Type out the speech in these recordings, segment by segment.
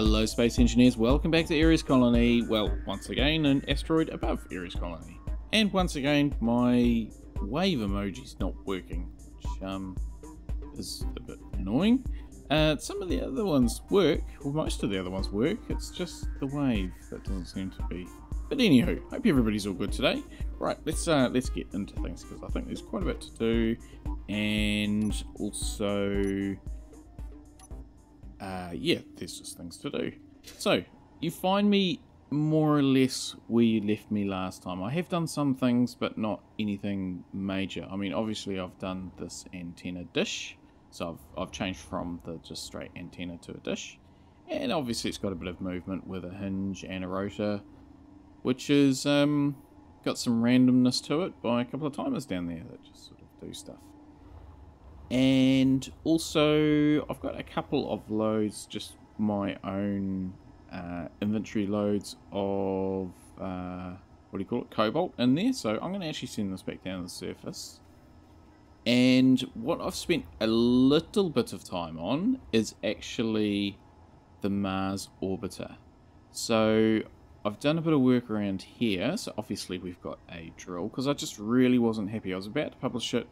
Hello, space engineers. Welcome back to Ares Colony. Well, once again, an asteroid above Ares Colony. And once again, my wave emoji's not working, which um, is a bit annoying. Uh, some of the other ones work, well, most of the other ones work. It's just the wave that doesn't seem to be. But anywho, hope everybody's all good today. Right, let's uh, let's get into things because I think there's quite a bit to do, and also uh, yeah, there's just things to do. So, you find me more or less where you left me last time. I have done some things, but not anything major. I mean, obviously I've done this antenna dish, so I've, I've changed from the just straight antenna to a dish. And obviously it's got a bit of movement with a hinge and a rotor, which is um, got some randomness to it by a couple of timers down there that just sort of do stuff and also I've got a couple of loads, just my own uh, inventory loads of uh, what do you call it, cobalt in there. So I'm going to actually send this back down to the surface. And what I've spent a little bit of time on is actually the Mars orbiter. So I've done a bit of work around here. So obviously we've got a drill because I just really wasn't happy. I was about to publish it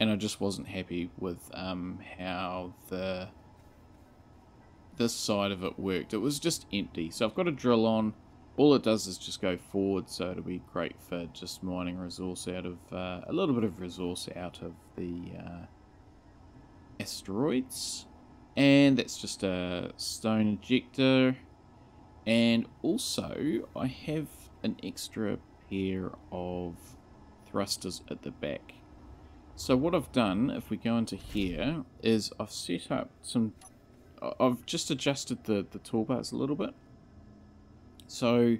and I just wasn't happy with um, how the this side of it worked. It was just empty. So I've got a drill on. All it does is just go forward, so it'll be great for just mining resource out of uh, a little bit of resource out of the uh, asteroids. And that's just a stone ejector. And also, I have an extra pair of thrusters at the back. So what I've done, if we go into here, is I've set up some... I've just adjusted the, the toolbars a little bit. So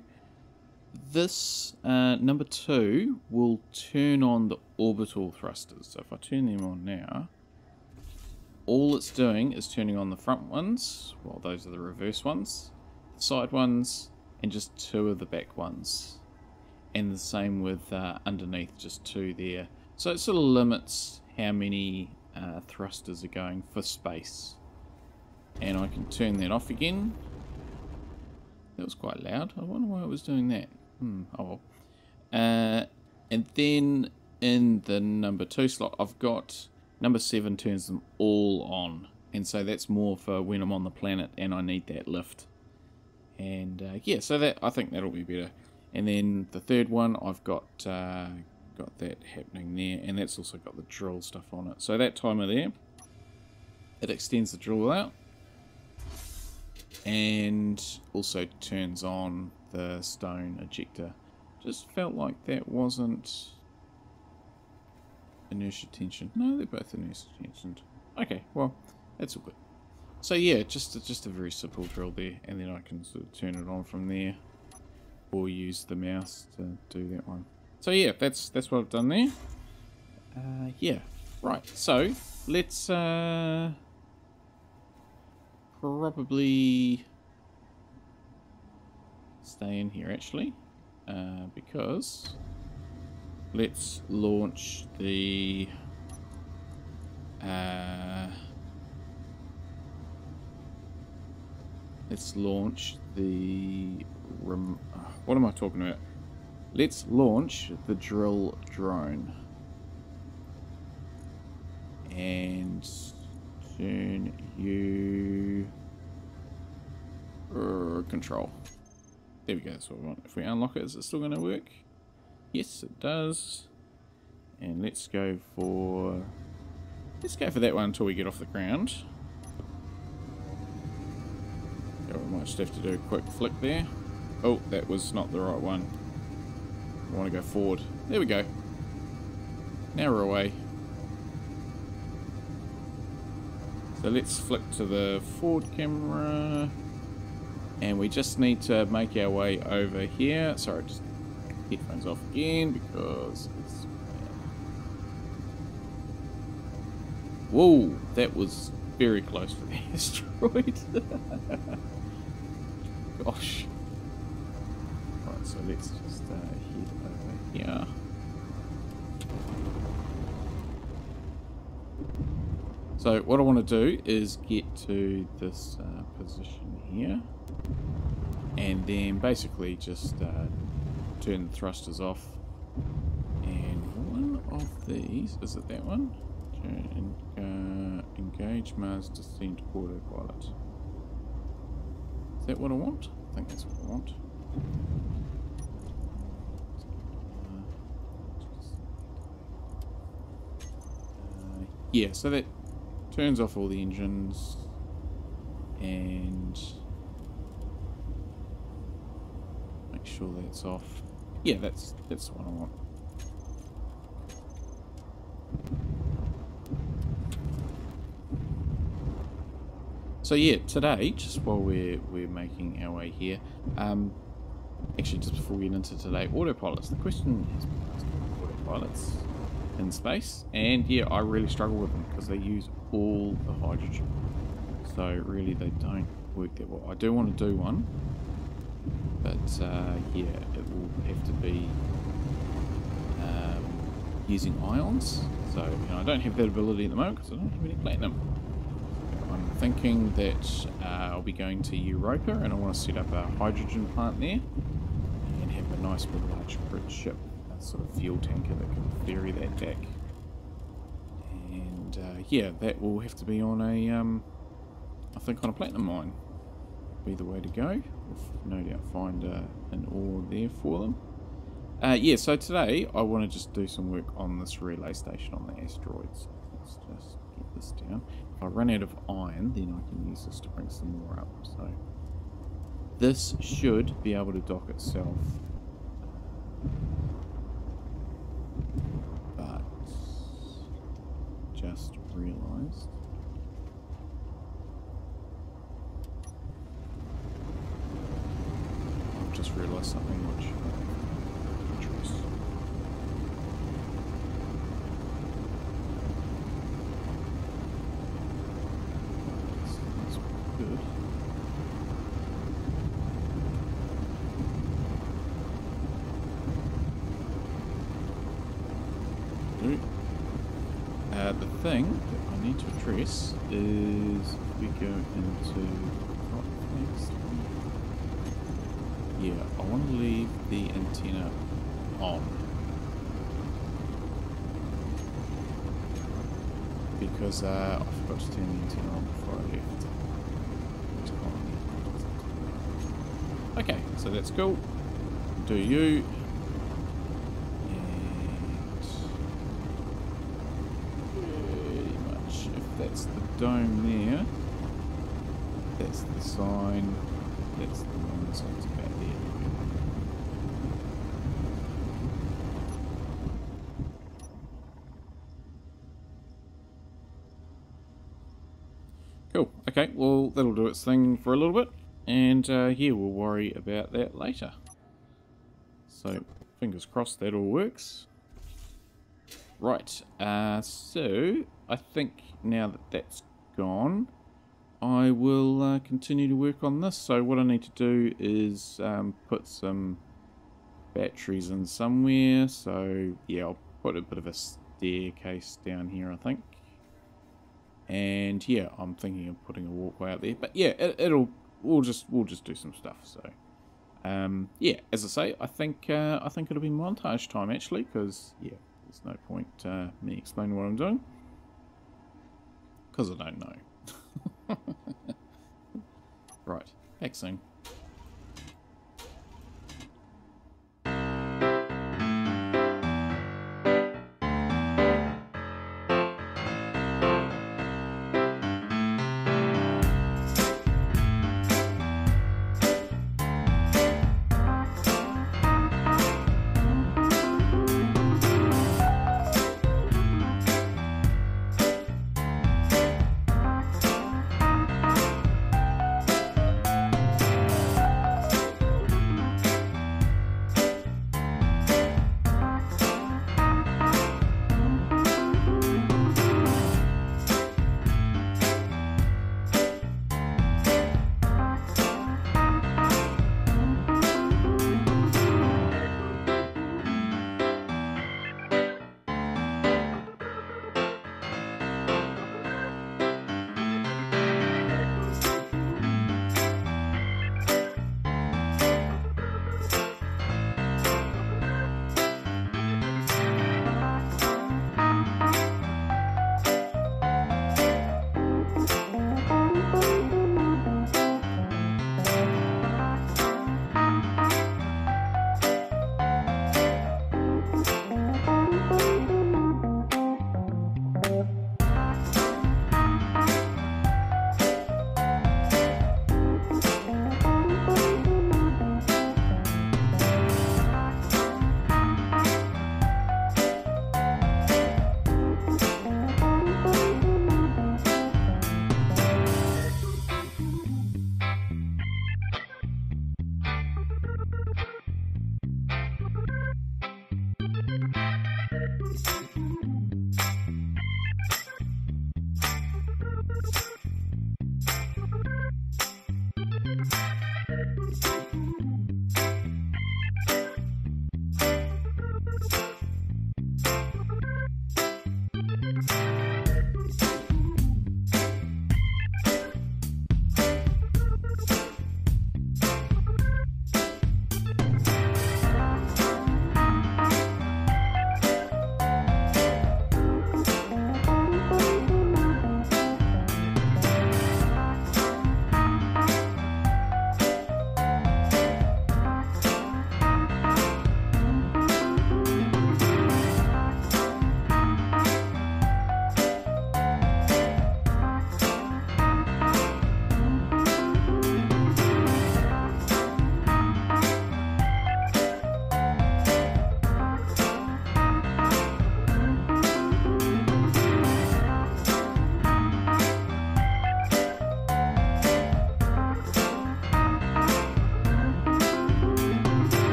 this uh, number two will turn on the orbital thrusters. So if I turn them on now, all it's doing is turning on the front ones, well those are the reverse ones, the side ones, and just two of the back ones. And the same with uh, underneath, just two there. So it sort of limits how many uh, thrusters are going for space. And I can turn that off again. That was quite loud. I wonder why it was doing that. Hmm, oh well. Uh, and then in the number two slot, I've got number seven turns them all on. And so that's more for when I'm on the planet and I need that lift. And uh, yeah, so that I think that'll be better. And then the third one, I've got uh, got that happening there and that's also got the drill stuff on it. So that timer there it extends the drill out and also turns on the stone ejector. Just felt like that wasn't inertia tensor no they're both inertia tensored. Okay well that's all good. So yeah just just a very simple drill there and then I can sort of turn it on from there or use the mouse to do that one so yeah, that's that's what I've done there. Uh, yeah, right. So let's uh, probably stay in here actually, uh, because let's launch the. Uh, let's launch the. Rem what am I talking about? Let's launch the drill drone. And turn you uh, control. There we go, that's what we want. If we unlock it, is it still going to work? Yes, it does. And let's go for... Let's go for that one until we get off the ground. Yeah, we might just have to do a quick flick there. Oh, that was not the right one. I want to go forward. There we go. Now we're away. So let's flip to the forward camera. And we just need to make our way over here. Sorry, just headphones off again because it's... Whoa, that was very close to the asteroid. Gosh. Right, so let's just uh, head here. So what I want to do is get to this uh, position here and then basically just uh, turn the thrusters off and one of these, is it that one? Uh, engage Mars descent autopilot. Is that what I want? I think that's what I want. Uh, yeah, so that turns off all the engines and make sure that's off. Yeah, that's that's what I want. So yeah, today, just while we're we're making our way here, um, actually just before we get into today, autopilots. The question is autopilots in space, and yeah, I really struggle with them because they use all the hydrogen. So really they don't work that well. I do want to do one, but uh, yeah, it will have to be um, using ions. So you know, I don't have that ability at the moment because I don't have any platinum. I'm thinking that uh, I'll be going to Europa and I want to set up a hydrogen plant there and have a nice big large grid ship, sort of fuel tanker that can ferry that back And uh, yeah, that will have to be on a, um, I think on a platinum mine. Be the way to go. We'll no doubt find uh, an ore there for them. Uh, yeah, so today I want to just do some work on this relay station on the asteroids. Let's just get this down. If I run out of iron, then I can use this to bring some more up. So this should be able to dock itself just realized. I've just realized something which uh, thing that Address is we go into. Yeah, I want to leave the antenna on. Because uh, I forgot to turn the antenna on before I left. Okay, so that's cool. Do you. Dome there. That's the sign. That's the one sign's about there. Cool. Okay, well, that'll do its thing for a little bit. And uh, yeah, we'll worry about that later. So, fingers crossed that all works. Right, uh, so I think now that that's gone, I will uh, continue to work on this. So what I need to do is um, put some batteries in somewhere. So yeah, I'll put a bit of a staircase down here, I think. And yeah, I'm thinking of putting a walkway out there. But yeah, it, will we'll just we'll just do some stuff. So um, yeah, as I say, I think uh, I think it'll be montage time actually, because yeah, there's no point uh, me explaining what I'm doing. Because I don't know. right, back soon.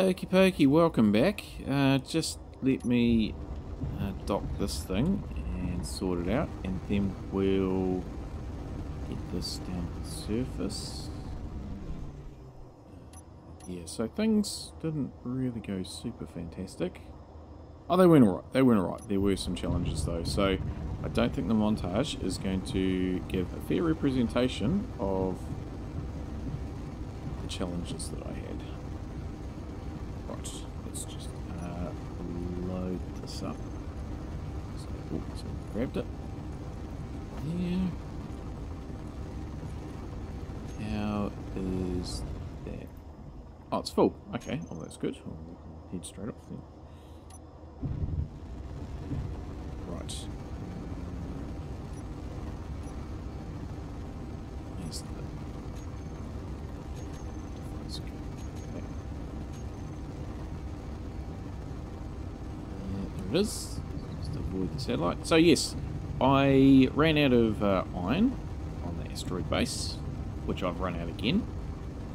Okie pokey, welcome back. Uh, just let me uh, dock this thing and sort it out, and then we'll get this down to the surface. Yeah, so things didn't really go super fantastic. Oh, they went alright. They went alright. There were some challenges though, so I don't think the montage is going to give a fair representation of the challenges that I had. Right, let's just uh, load up. So, oh, so grabbed it. Yeah. How is that? Oh, it's full. Okay, Oh, that's good. We'll head straight up then. Right. Here's the... Let's go back. Yeah, there it is. Just avoid the satellite. So yes, I ran out of uh, iron on the asteroid base, which I've run out again.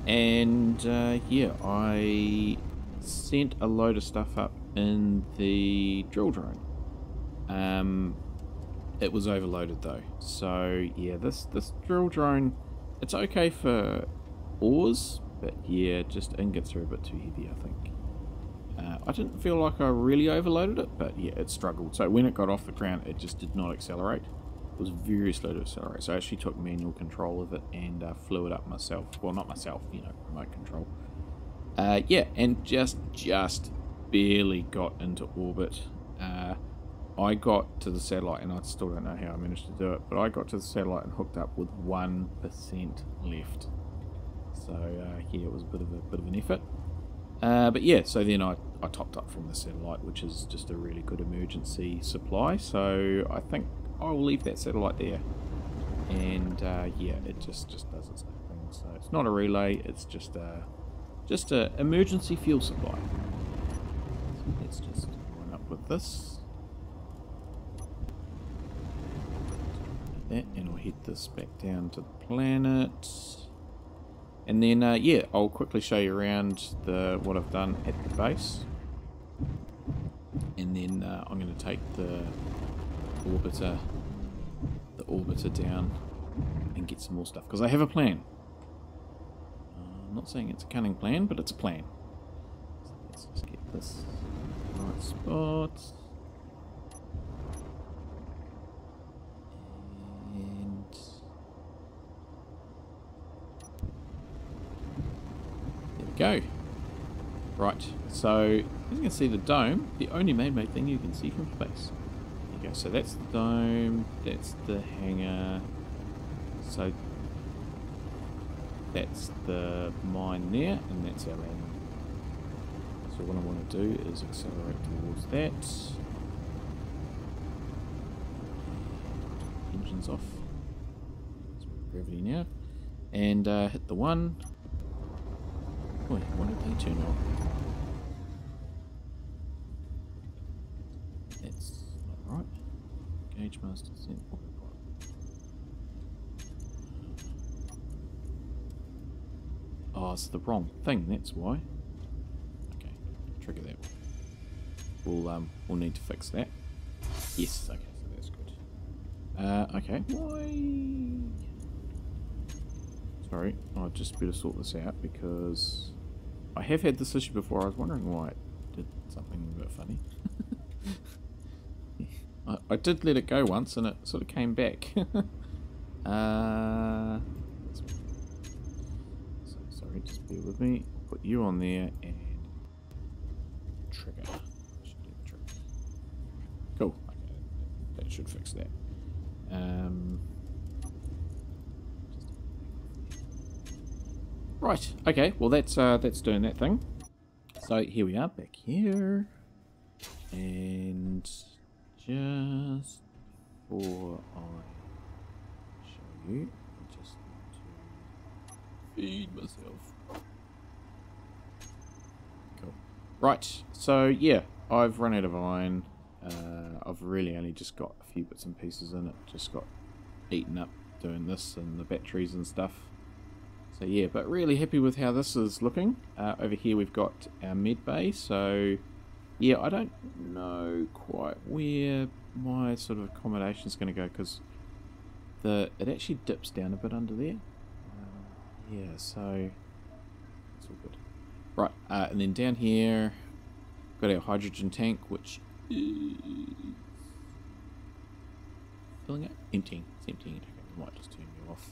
And uh, yeah, I sent a load of stuff up in the drill drone. Um, it was overloaded though, so yeah, this this drill drone, it's okay for ores, but yeah, just ingots are a bit too heavy, I think. I didn't feel like I really overloaded it, but yeah, it struggled. So when it got off the ground, it just did not accelerate. It was very slow to accelerate. So I actually took manual control of it and uh, flew it up myself. Well, not myself, you know, remote control. Uh, yeah, and just just barely got into orbit. Uh, I got to the satellite, and I still don't know how I managed to do it, but I got to the satellite and hooked up with 1% left. So, uh, yeah, it was a bit of a bit of an effort. Uh, but yeah, so then I, I topped up from the satellite, which is just a really good emergency supply. So I think I will leave that satellite there. And uh, yeah, it just, just does its own thing. So it's not a relay, it's just a, just a emergency fuel supply. So let's just line up with this. That, and we'll head this back down to the planet. And then, uh, yeah, I'll quickly show you around the what I've done at the base. And then uh, I'm going to take the orbiter, the orbiter down and get some more stuff. Because I have a plan. Uh, I'm not saying it's a cunning plan, but it's a plan. So let's just get this right spot. And There we go. Right, so as you can see the dome, the only man-made thing you can see from space. There you go, so that's the dome, that's the hangar, so that's the mine there, and that's our landing. So what I want to do is accelerate towards that. Engines off. Gravity now. And uh, hit the one. Wait, what did they turn on? That's not right. Gauge master sent. Oh, it's the wrong thing, that's why. Okay, trigger that one. We'll um we'll need to fix that. Yes, okay, so that's good. Uh okay. Why Sorry, I just better sort this out because I have had this issue before. I was wondering why it did something a bit funny. I, I, did let it go once and it sort of came back. uh, so, sorry, just bear with me. Put you on there and trigger. trigger. Cool. Okay, that should fix that. Um, Right, okay, well that's uh, that's doing that thing. So here we are, back here. And just before I show you, I just need to feed myself. Cool. Right, so yeah, I've run out of iron. Uh, I've really only just got a few bits and pieces in it. Just got eaten up doing this and the batteries and stuff. So yeah, but really happy with how this is looking. Uh, over here we've got our med bay, so yeah, I don't know quite where my sort of accommodation is going to go because the it actually dips down a bit under there. Uh, yeah, so it's all good. Right, uh, and then down here, got our hydrogen tank, which filling up, emptying. It's emptying. Okay, might just turn you off.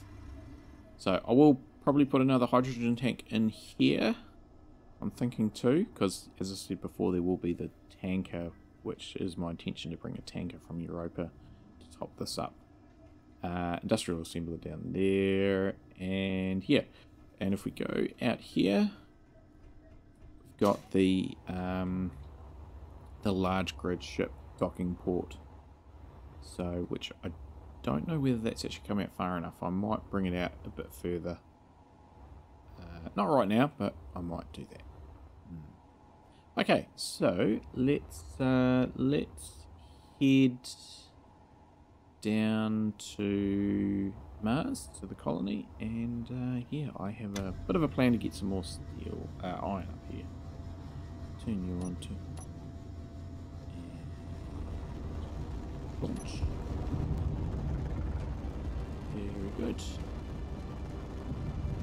So I will probably put another hydrogen tank in here. I'm thinking too, because as I said before, there will be the tanker, which is my intention to bring a tanker from Europa to top this up. Uh, industrial assembler down there, and yeah. And if we go out here, we've got the um, the large grid ship docking port. So, which I don't know whether that's actually come out far enough. I might bring it out a bit further. Not right now, but I might do that. Hmm. Okay, so let's uh, let's head down to Mars to the colony, and uh, yeah, I have a bit of a plan to get some more steel uh, iron up here. Turn you on to launch. Very good.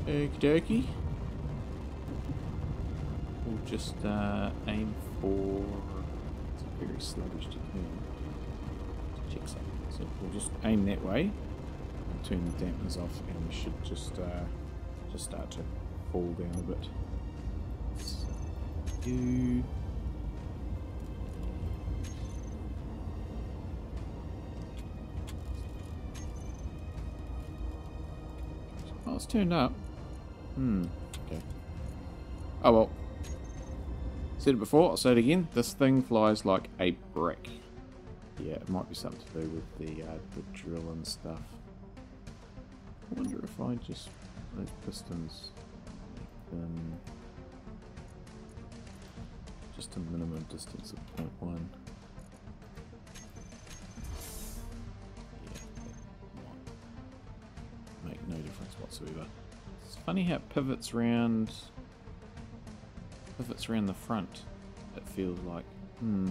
Okie dokie. We'll just uh, aim for. It's very sluggish to turn. Check something. So we'll just aim that way. And turn the dampers off, and we should just uh, just start to fall down a bit. So. Oh, it's turned up. Hmm. Okay. Oh well. Said it before, I'll say it again. This thing flies like a brick. Yeah, it might be something to do with the, uh, the drill and stuff. I wonder if I just... Those pistons... Just a minimum distance of 0.1. Yeah, make no difference whatsoever. It's funny how it pivots around pivots around the front. It feels like. Hmm.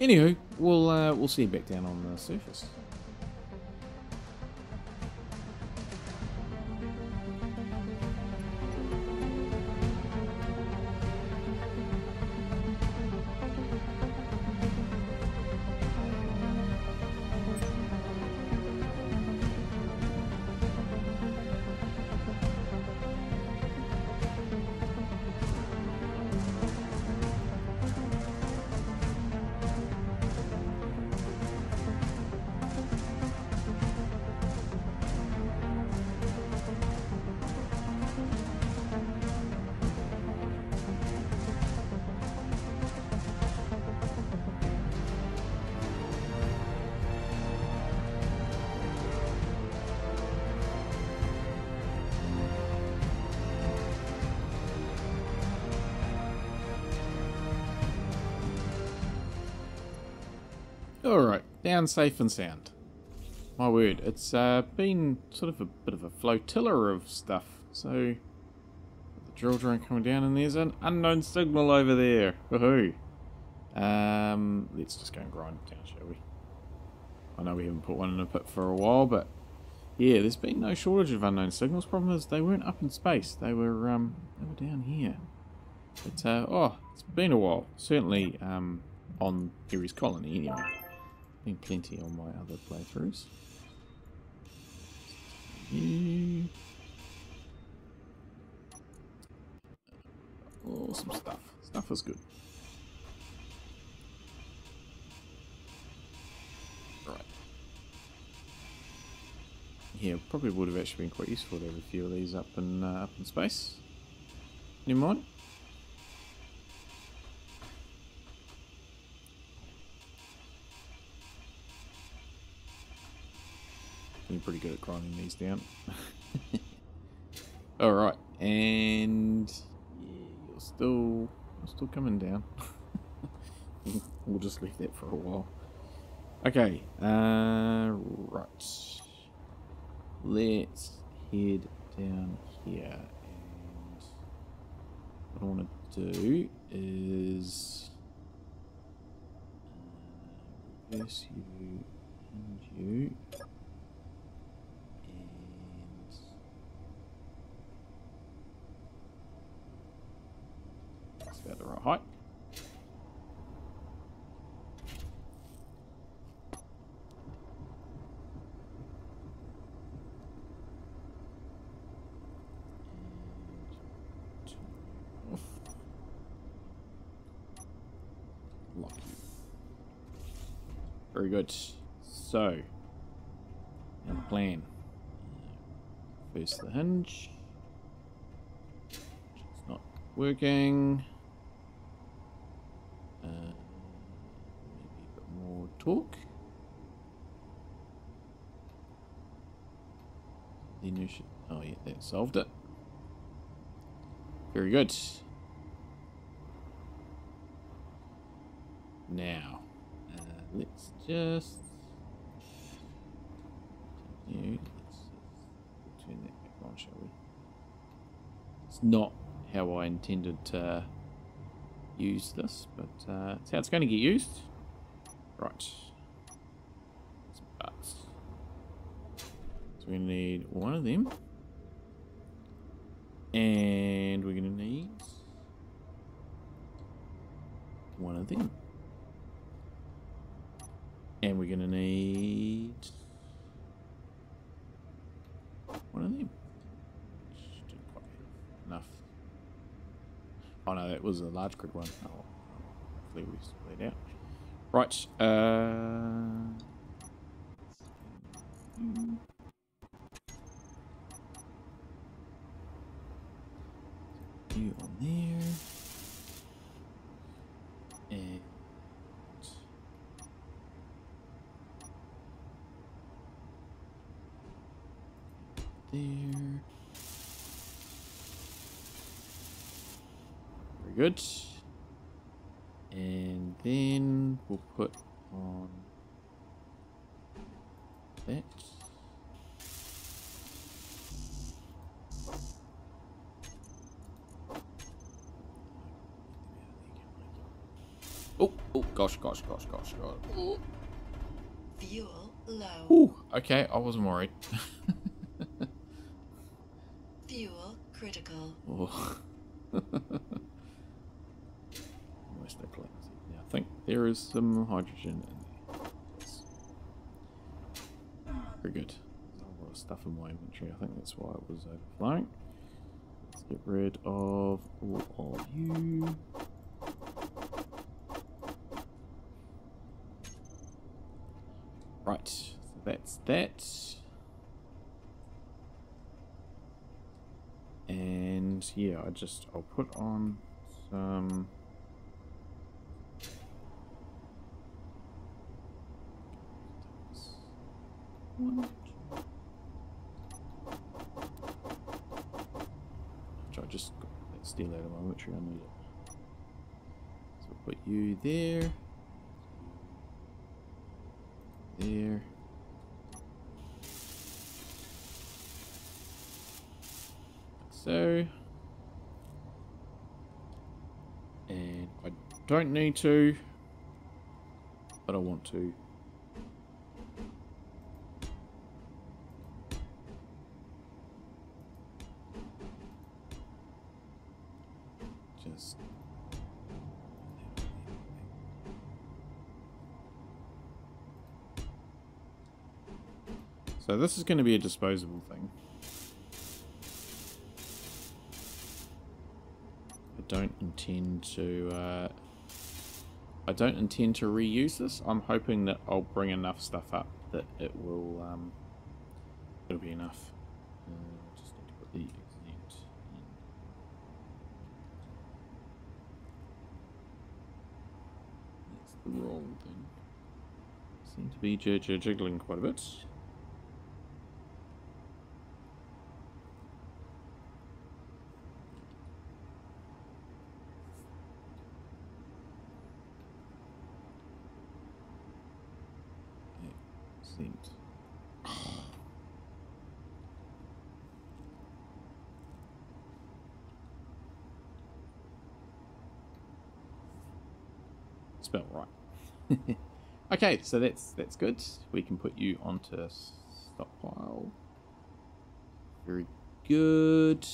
Anywho, we'll uh, we'll see you back down on the surface. Down safe and sound. My word, it's uh, been sort of a bit of a flotilla of stuff. So, the drill drone coming down and there's an unknown signal over there. Woohoo! Um, let's just go and grind it down, shall we? I know we haven't put one in a pit for a while, but yeah, there's been no shortage of unknown signals. Problem is, they weren't up in space. They were um, they were down here. But uh, oh, it's been a while. Certainly um, on Ares Colony, anyway. Been plenty on my other playthroughs. Awesome stuff. Stuff is good. Right. Yeah, probably would have actually been quite useful to have a few of these up in uh, up in space. Never mind. Pretty good at grinding these down. Alright, and yeah, you're still you're still coming down. we'll just leave that for a while. Okay, uh, right. Let's head down here And what I want to do is uh, reverse you and you. And that's about the right height. Very good. So, and plan. First the hinge. It's not working. Uh, maybe a bit Then you should. Oh yeah, that solved it. Very good. Now, uh, let's just you. Let's turn that back on, shall we? It's not how I intended to use this, but uh, it's how it's going to get used. Right. So we need one of them. And we're going to need one of them. And we're going to need one of them. Didn't quite enough. Oh no, that was a large grid one. Oh, hopefully we split out. Right. Uh, you on there. And there. Very good. And then we'll put on that. Oh, oh, gosh, gosh, gosh, gosh, gosh. Oh. Fuel low. Ooh, okay, I wasn't worried. Fuel critical. Oh. Almost a cleanse. Now, I think there is some hydrogen in there. Very good. There's a lot of stuff in my inventory. I think that's why it was overflowing. Let's get rid of all of you. Right, so that's that. And yeah, I just I'll put on some one. Try just got that steel out of my inventory. I need it. So I'll put you there. There. Like so. And I don't need to, but I want to. Just So this is going to be a disposable thing. I don't intend to... Uh, I don't intend to reuse this. I'm hoping that I'll bring enough stuff up that it will... Um, it'll be enough. Uh, just need to put the exempt in. That's the wrong thing. Seem to be jiggling quite a bit. okay, so that's that's good. We can put you onto stockpile. Very good.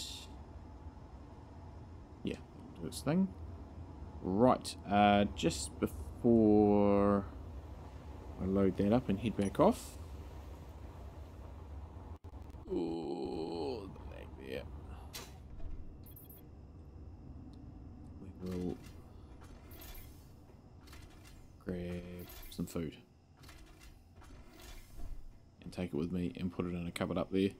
Yeah, do its thing. Right, uh, just before I load that up and head back off. Ooh, the lag there. We will grab some food and take it with me and put it in a cupboard up there.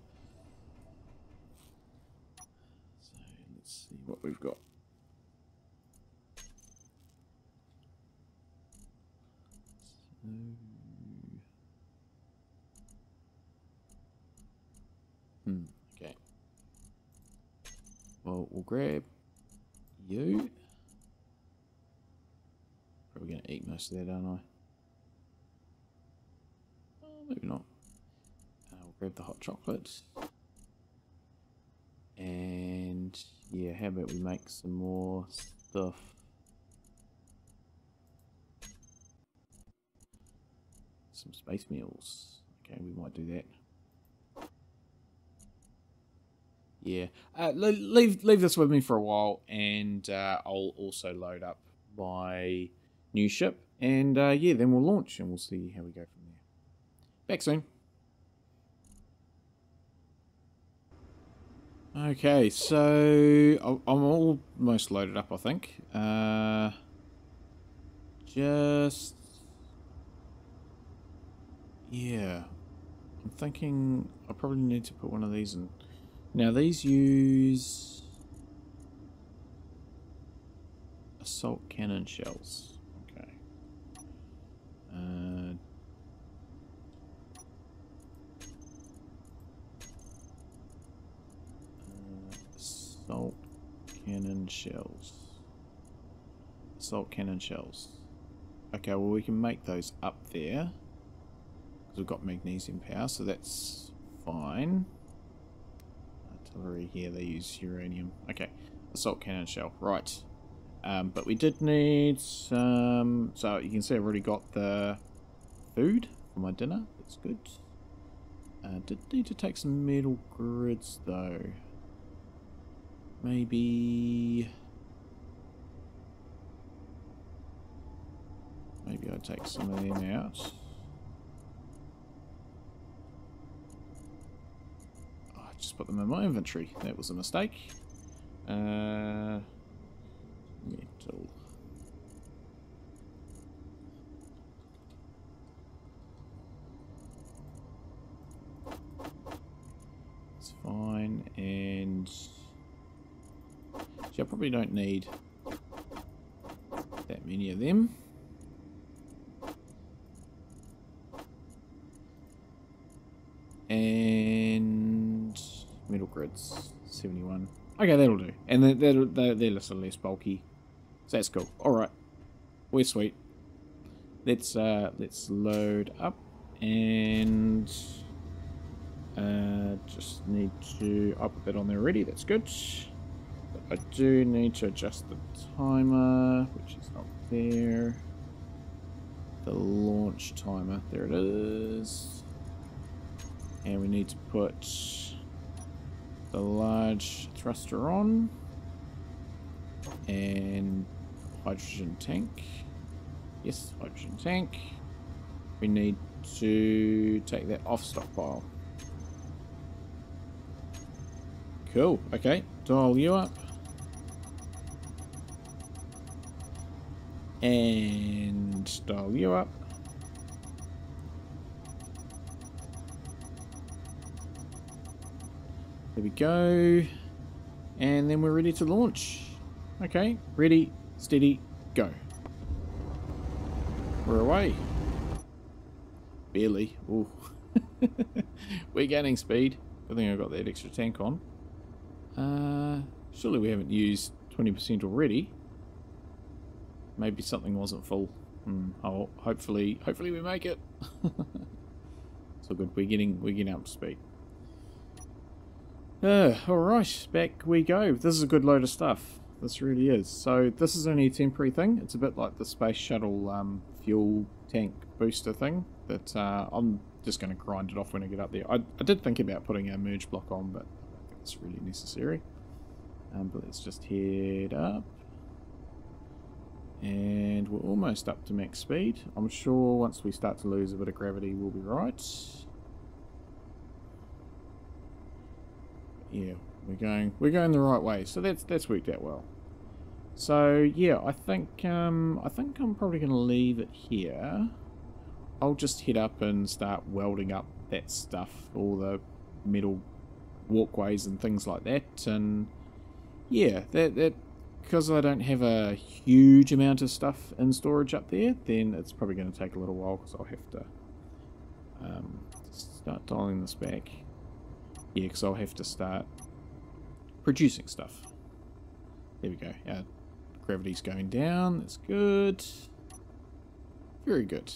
So let's see what we've got. So, hmm, okay. Well, we'll grab you. Probably going to eat most of that, aren't I? Maybe not. Uh, we'll grab the hot chocolate. And yeah, how about we make some more stuff? Some space meals. Okay, we might do that. Yeah, uh, leave leave this with me for a while, and uh, I'll also load up my new ship, and uh, yeah, then we'll launch, and we'll see how we go from Back soon. Okay, so I'm almost loaded up, I think. Uh, just yeah, I'm thinking I probably need to put one of these in. Now these use assault cannon shells. Okay. Uh, assault cannon shells. Assault cannon shells. Okay, well we can make those up there. Because we've got magnesium powder, so that's fine. Artillery here, they use uranium. Okay, assault cannon shell, right. Um, but we did need some... So you can see I've already got the food for my dinner. That's good. Uh, did need to take some metal grids though. Maybe... Maybe I'll take some of them out. I just put them in my inventory. That was a mistake. Uh, metal. It's fine, and I probably don't need that many of them. And metal grids. 71. Okay, that'll do. And they're, they're, they're, less, less bulky. So that's cool. Alright. We're sweet. Let's, uh, let's load up. And... Uh, just need to... I'll put that on there already. That's good. But I do need to adjust the timer, which is not there. The launch timer. There it is. And we need to put the large thruster on and hydrogen tank yes hydrogen tank we need to take that off stockpile cool okay dial you up and dial you up There we go. And then we're ready to launch. Okay, ready, steady, go. We're away. Barely. Ooh. we're gaining speed. Good thing I've got that extra tank on. Uh, surely we haven't used 20% already. Maybe something wasn't full. Oh, hopefully, hopefully we make it. so good. We're getting, we're getting up to speed. Uh, alright, back we go. This is a good load of stuff. This really is. So this is only a temporary thing. It's a bit like the space shuttle um, fuel tank booster thing that uh, I'm just going to grind it off when I get up there. I, I did think about putting a merge block on, but I don't think it's really necessary. Um, but let's just head up. And we're almost up to max speed. I'm sure once we start to lose a bit of gravity, we'll be right. Yeah, we're going we're going the right way. So that's that's worked out well. So yeah, I think um, I think I'm probably going to leave it here. I'll just head up and start welding up that stuff, all the metal walkways and things like that, and yeah, that that because I don't have a huge amount of stuff in storage up there, then it's probably going to take a little while because I'll have to um, start dialing this back. Yeah, because I'll have to start producing stuff. There we go. Our gravity's going down. That's good. Very good.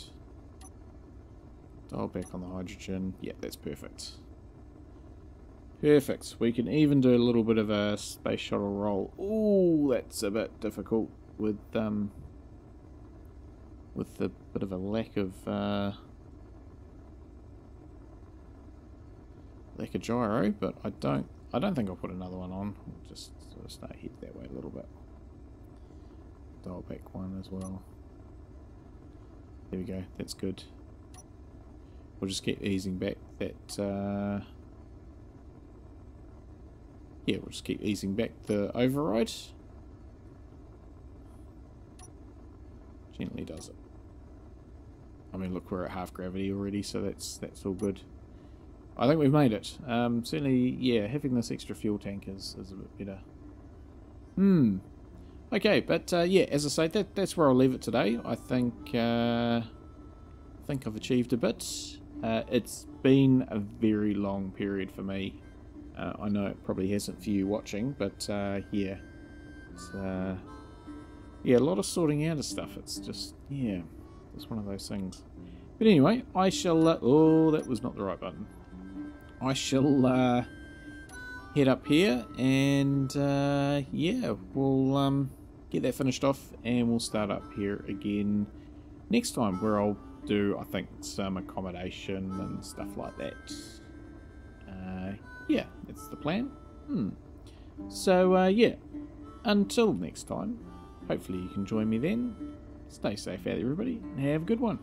Dial back on the hydrogen. Yeah, that's perfect. Perfect. We can even do a little bit of a space shuttle roll. Ooh, that's a bit difficult with um with the bit of a lack of uh, lack of gyro, but I don't I don't think I'll put another one on. We'll just sort of start head that way a little bit. Dial back one as well. There we go. That's good. We'll just keep easing back that. Uh, yeah, we'll just keep easing back the override. Gently does it. I mean, look, we're at half gravity already, so that's that's all good. I think we've made it. Um, certainly, yeah, having this extra fuel tank is, is a bit better. Hmm. Okay, but uh, yeah, as I say, that that's where I'll leave it today. I think uh, I think I've achieved a bit. Uh, it's been a very long period for me. Uh, I know it probably hasn't for you watching, but uh, yeah, uh, yeah, a lot of sorting out of stuff. It's just yeah, it's one of those things. But anyway, I shall. Uh, oh, that was not the right button. I shall uh, head up here, and uh, yeah, we'll um, get that finished off, and we'll start up here again next time, where I'll do, I think, some accommodation and stuff like that. Yeah, that's the plan. Hmm. So, uh, yeah, until next time, hopefully you can join me then. Stay safe out, there, everybody, and have a good one.